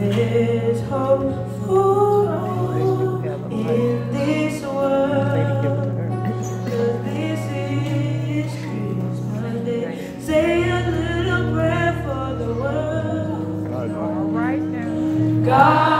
There's hope for all in this world. Cause this is Christmas Day. Say a little prayer for the world. God.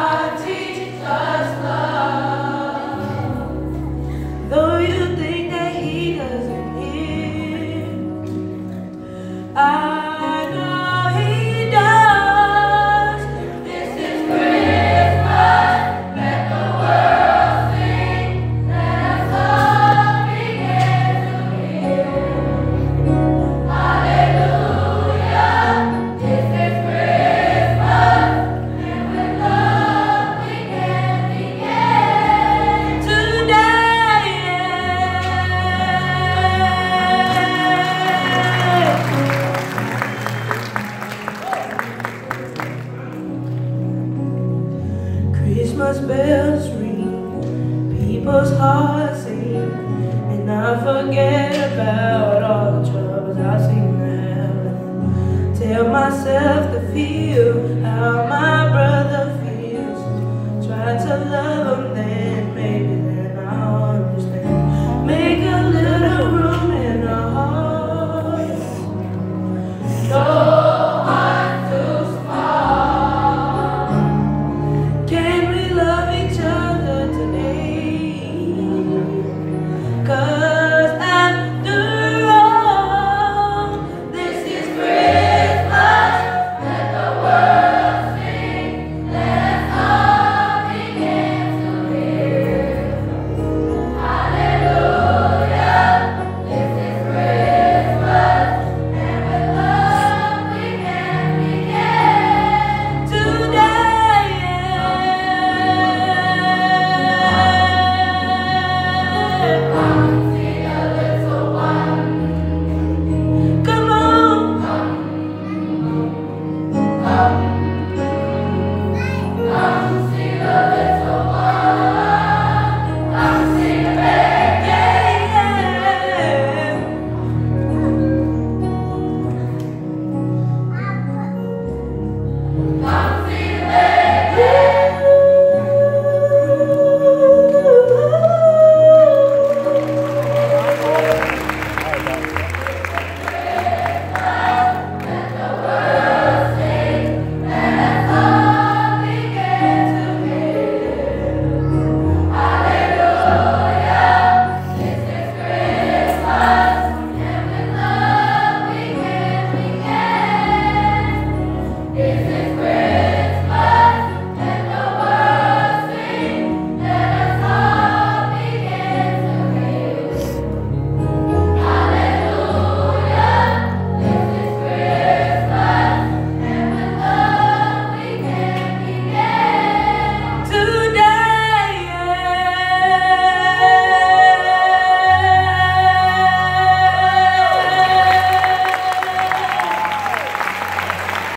Christmas bells ring, people's hearts sing, and I forget about all the troubles I seem to have. Tell myself to feel how my brother feels, try to love.